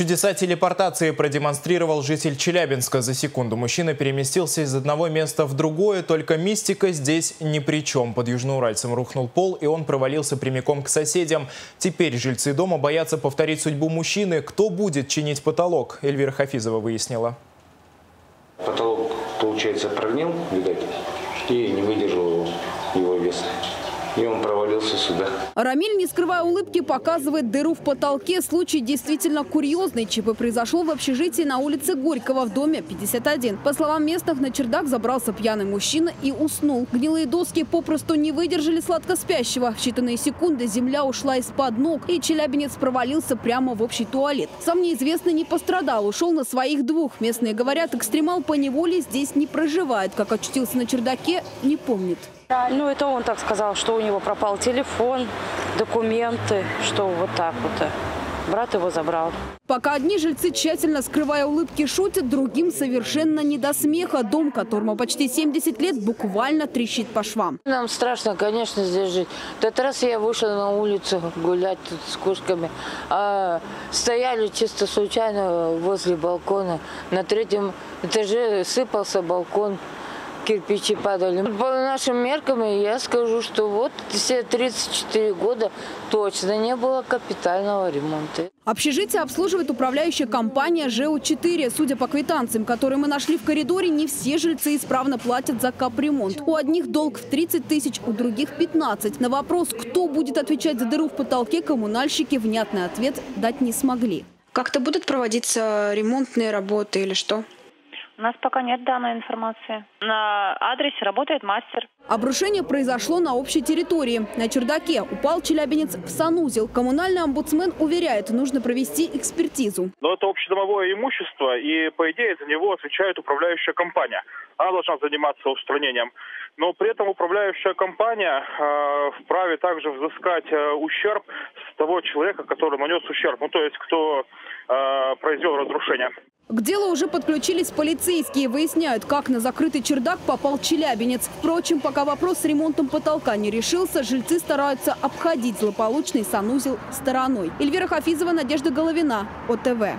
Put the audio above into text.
Чудеса телепортации продемонстрировал житель Челябинска. За секунду мужчина переместился из одного места в другое, только мистика здесь ни при чем. Под Южноуральцем рухнул пол, и он провалился прямиком к соседям. Теперь жильцы дома боятся повторить судьбу мужчины. Кто будет чинить потолок? Эльвира Хафизова выяснила. Потолок, получается, прогнил, видать, и не выдержал его вес и он провалился сюда. Рамиль, не скрывая улыбки, показывает дыру в потолке. Случай действительно курьезный. ЧП произошел в общежитии на улице Горького в доме 51. По словам местных, на чердак забрался пьяный мужчина и уснул. Гнилые доски попросту не выдержали сладко спящего. В считанные секунды земля ушла из-под ног, и челябинец провалился прямо в общий туалет. Сам неизвестный не пострадал, ушел на своих двух. Местные говорят, экстремал по неволе здесь не проживает. Как очутился на чердаке, не помнит. Ну, это он так сказал, что у него пропал телефон, документы, что вот так вот. Брат его забрал. Пока одни жильцы, тщательно скрывая улыбки, шутят, другим совершенно не до смеха. Дом, которому почти 70 лет, буквально трещит по швам. Нам страшно, конечно, здесь жить. В тот раз я вышла на улицу гулять тут с кошками. А стояли чисто случайно возле балкона. На третьем этаже сыпался балкон кирпичи падали. По нашим меркам я скажу, что вот все 34 года точно не было капитального ремонта. Общежитие обслуживает управляющая компания ЖЭУ-4. Судя по квитанциям, которые мы нашли в коридоре, не все жильцы исправно платят за капремонт. У одних долг в 30 тысяч, у других 15. На вопрос, кто будет отвечать за дыру в потолке, коммунальщики внятный ответ дать не смогли. Как-то будут проводиться ремонтные работы или что? У нас пока нет данной информации. На адресе работает мастер. Обрушение произошло на общей территории. На чердаке упал челябинец в санузел. Коммунальный омбудсмен уверяет, нужно провести экспертизу. Но это общедомовое имущество, и по идее за него отвечает управляющая компания. Она должна заниматься устранением. Но при этом управляющая компания э, вправе также взыскать э, ущерб с того человека, который нанес ущерб. Ну, то есть, кто э, произвел разрушение. К делу уже подключились полицейские. Выясняют, как на закрытый чердак попал челябинец. Впрочем, пока вопрос с ремонтом потолка не решился, жильцы стараются обходить злополучный санузел стороной. Эльвира Хафизова, Надежда Головина, ОТВ.